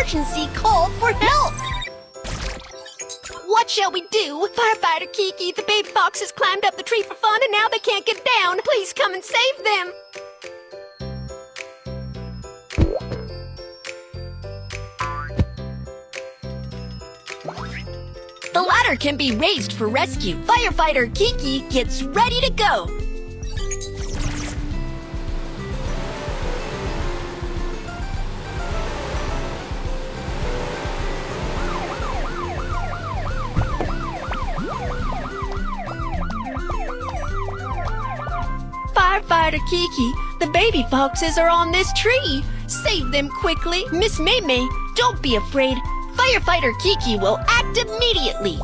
emergency call for help. What shall we do? Firefighter Kiki, the baby foxes climbed up the tree for fun and now they can't get down. Please come and save them. The ladder can be raised for rescue. Firefighter Kiki gets ready to go. Firefighter Kiki, the baby foxes are on this tree. Save them quickly. Miss Maymay, don't be afraid. Firefighter Kiki will act immediately.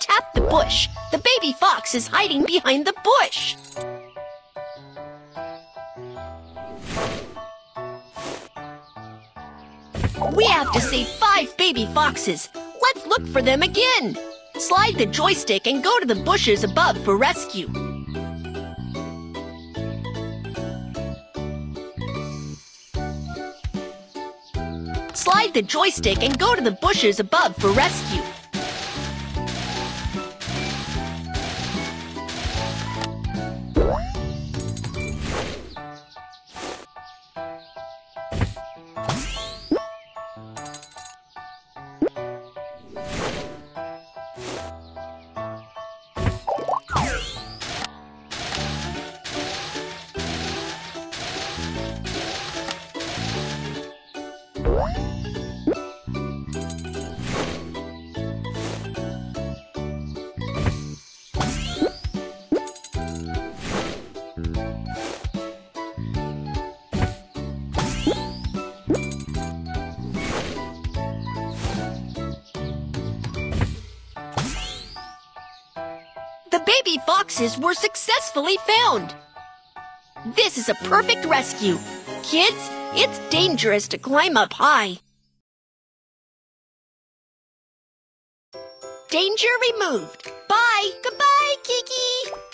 Tap the bush. The baby fox is hiding behind the bush. We have to save five baby foxes. Look for them again. Slide the joystick and go to the bushes above for rescue. Slide the joystick and go to the bushes above for rescue. What? Baby foxes were successfully found. This is a perfect rescue. Kids, it's dangerous to climb up high. Danger removed. Bye. Goodbye, Kiki.